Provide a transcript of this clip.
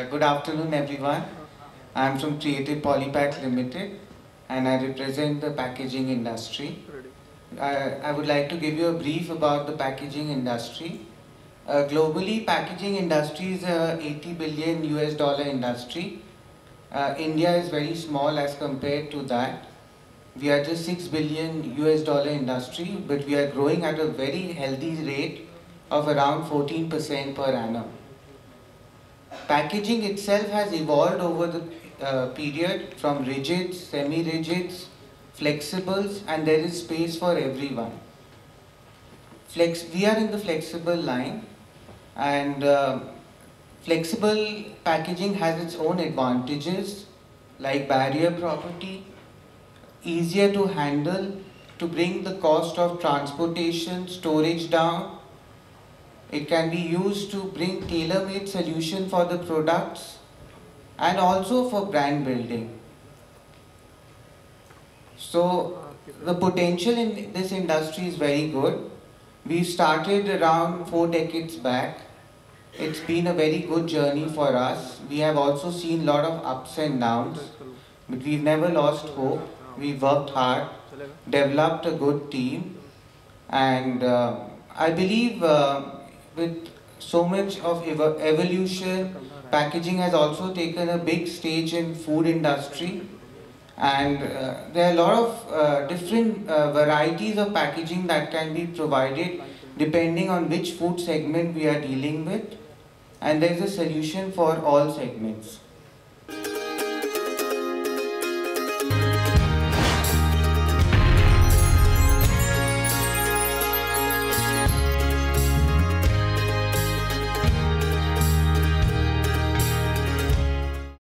Uh, good afternoon everyone. I'm from Creative Polypack Limited and I represent the packaging industry. I, I would like to give you a brief about the packaging industry. Uh, globally, packaging industry is a 80 billion US dollar industry. Uh, India is very small as compared to that. We are just 6 billion US dollar industry, but we are growing at a very healthy rate of around 14% per annum. Packaging itself has evolved over the uh, period from rigids, semi-rigids, flexibles and there is space for everyone. Flex, we are in the flexible line and uh, flexible packaging has its own advantages like barrier property, easier to handle, to bring the cost of transportation, storage down, it can be used to bring tailor-made solution for the products and also for brand building. So the potential in this industry is very good. We started around four decades back. It's been a very good journey for us. We have also seen a lot of ups and downs, but we've never lost hope. We worked hard, developed a good team, and uh, I believe uh, with so much of ev evolution, packaging has also taken a big stage in food industry and uh, there are a lot of uh, different uh, varieties of packaging that can be provided depending on which food segment we are dealing with and there is a solution for all segments.